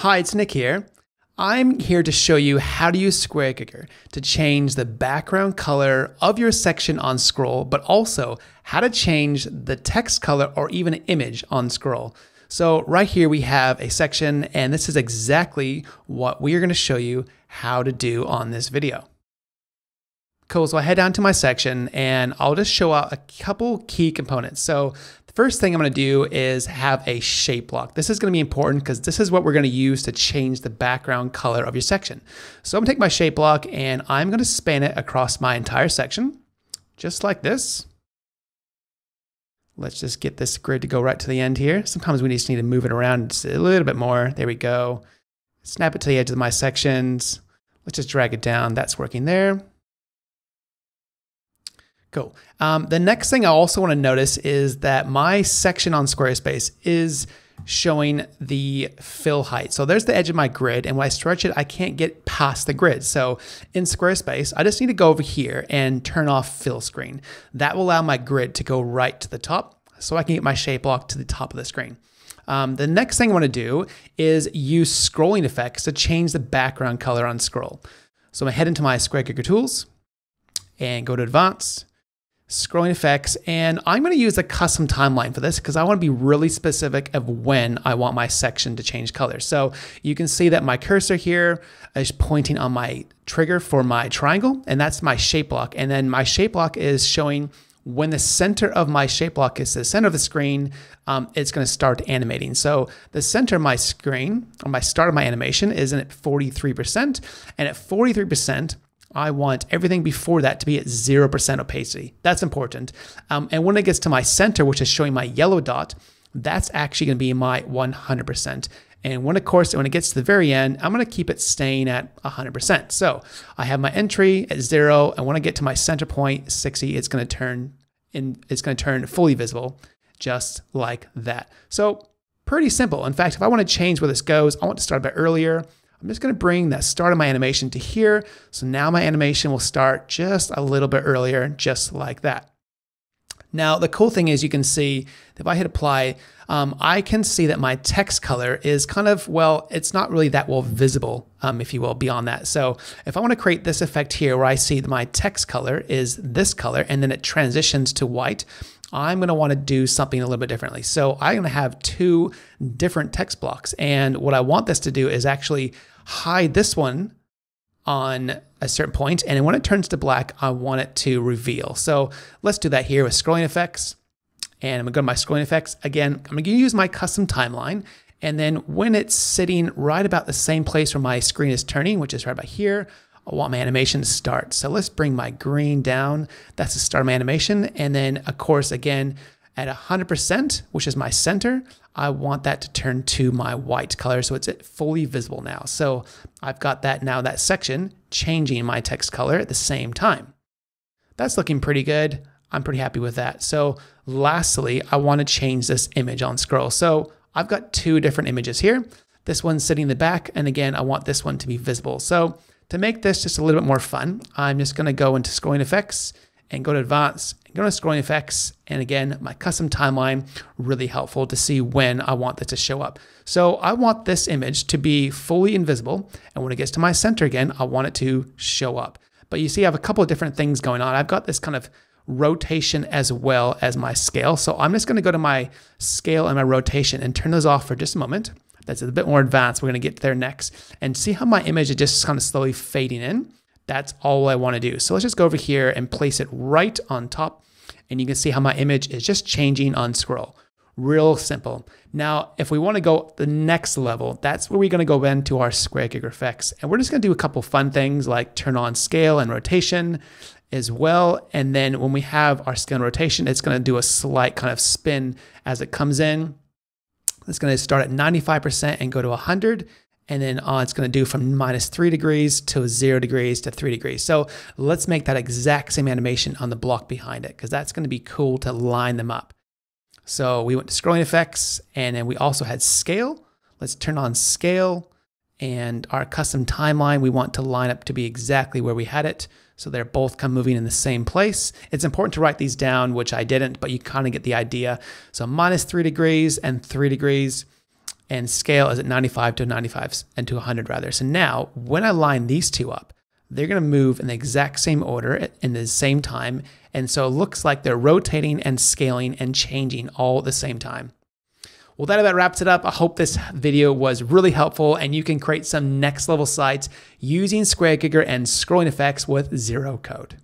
Hi, it's Nick here. I'm here to show you how to use SquareKicker to change the background color of your section on scroll, but also how to change the text color or even image on scroll. So right here we have a section and this is exactly what we are going to show you how to do on this video. Cool, so I head down to my section and I'll just show out a couple key components. So the First thing I'm gonna do is have a shape block. This is gonna be important because this is what we're gonna use to change the background color of your section. So I'm gonna take my shape block and I'm gonna span it across my entire section, just like this. Let's just get this grid to go right to the end here. Sometimes we just need to move it around a little bit more. There we go. Snap it to the edge of my sections. Let's just drag it down. That's working there. Cool. Um, the next thing I also want to notice is that my section on Squarespace is showing the fill height. So there's the edge of my grid, and when I stretch it, I can't get past the grid. So in Squarespace, I just need to go over here and turn off fill screen. That will allow my grid to go right to the top so I can get my shape block to the top of the screen. Um, the next thing I want to do is use scrolling effects to change the background color on scroll. So I'm gonna head into my SquareKicker tools and go to advanced scrolling effects, and I'm going to use a custom timeline for this because I want to be really specific of when I want my section to change color. So you can see that my cursor here is pointing on my trigger for my triangle, and that's my shape block. And then my shape block is showing when the center of my shape block is the center of the screen, um, it's going to start animating. So the center of my screen, or my start of my animation, is at 43%. And at 43%, I want everything before that to be at 0% opacity. That's important. Um, and when it gets to my center, which is showing my yellow dot, that's actually going to be my 100%. And when, of course, when it gets to the very end, I'm going to keep it staying at 100%. So I have my entry at zero, and when I get to my center point, 60, it's going to turn in, it's going to turn fully visible, just like that. So pretty simple. In fact, if I want to change where this goes, I want to start a bit earlier. I'm just going to bring that start of my animation to here. So now my animation will start just a little bit earlier, just like that. Now, the cool thing is you can see if I hit apply, um, I can see that my text color is kind of, well, it's not really that well visible, um, if you will, beyond that. So if I want to create this effect here where I see that my text color is this color and then it transitions to white, I'm going to want to do something a little bit differently. So I'm going to have two different text blocks. And what I want this to do is actually hide this one on a certain point, And when it turns to black, I want it to reveal. So let's do that here with scrolling effects. And I'm gonna go to my scrolling effects. Again, I'm gonna use my custom timeline. And then when it's sitting right about the same place where my screen is turning, which is right about here, I want my animation to start. So let's bring my green down. That's the start of my animation. And then of course, again, at 100%, which is my center, I want that to turn to my white color so it's fully visible now. So I've got that now, that section changing my text color at the same time. That's looking pretty good. I'm pretty happy with that. So lastly, I want to change this image on scroll. So I've got two different images here. This one's sitting in the back, and again, I want this one to be visible. So to make this just a little bit more fun, I'm just gonna go into scrolling effects and go to advanced, and go to scrolling effects. And again, my custom timeline, really helpful to see when I want this to show up. So I want this image to be fully invisible. And when it gets to my center again, I want it to show up. But you see, I have a couple of different things going on. I've got this kind of rotation as well as my scale. So I'm just gonna go to my scale and my rotation and turn those off for just a moment that's a bit more advanced. We're going to get there next and see how my image is just kind of slowly fading in. That's all I want to do. So let's just go over here and place it right on top. And you can see how my image is just changing on scroll. Real simple. Now, if we want to go the next level, that's where we're going to go into our SquareKicker effects. And we're just going to do a couple fun things like turn on scale and rotation as well. And then when we have our scale and rotation, it's going to do a slight kind of spin as it comes in. It's going to start at 95% and go to 100 and then uh, it's going to do from minus three degrees to zero degrees to three degrees. So let's make that exact same animation on the block behind it because that's going to be cool to line them up. So we went to scrolling effects and then we also had scale. Let's turn on scale and our custom timeline. We want to line up to be exactly where we had it. So they're both come moving in the same place. It's important to write these down, which I didn't, but you kind of get the idea. So minus three degrees and three degrees and scale is at 95 to 95 and to 100 rather. So now when I line these two up, they're going to move in the exact same order in the same time. And so it looks like they're rotating and scaling and changing all at the same time. Well, that about wraps it up. I hope this video was really helpful and you can create some next level sites using SquareKicker and scrolling effects with zero code.